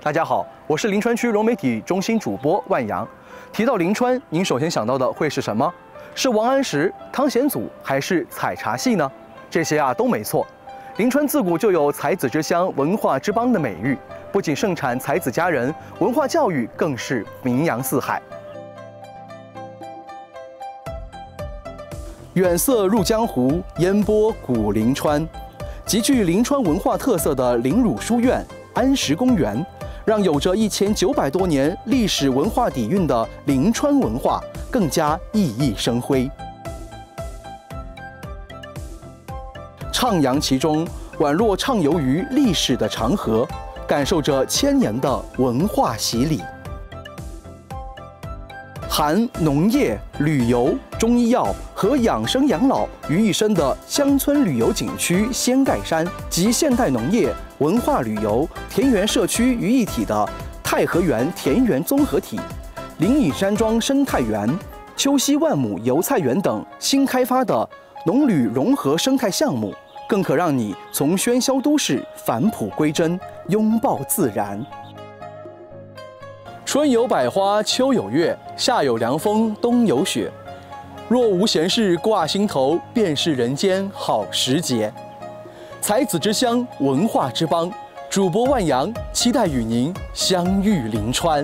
大家好，我是临川区融媒体中心主播万阳。提到临川，您首先想到的会是什么？是王安石、汤显祖，还是采茶戏呢？这些啊都没错。临川自古就有才子之乡、文化之邦的美誉，不仅盛产才子佳人，文化教育更是名扬四海。远色入江湖，烟波古临川。极具临川文化特色的临汝书院、安石公园，让有着一千九百多年历史文化底蕴的临川文化更加熠熠生辉。徜徉其中，宛若畅游于历史的长河，感受着千年的文化洗礼。含农业、旅游、中医药和养生养老于一身的乡村旅游景区仙盖山及现代农业、文化旅游、田园社区于一体的太和园田园综合体、灵隐山庄生态园、秋溪万亩油菜园等新开发的农旅融合生态项目，更可让你从喧嚣都市返璞归真，拥抱自然。春有百花，秋有月，夏有凉风，冬有雪。若无闲事挂心头，便是人间好时节。才子之乡，文化之邦，主播万阳期待与您相遇临川。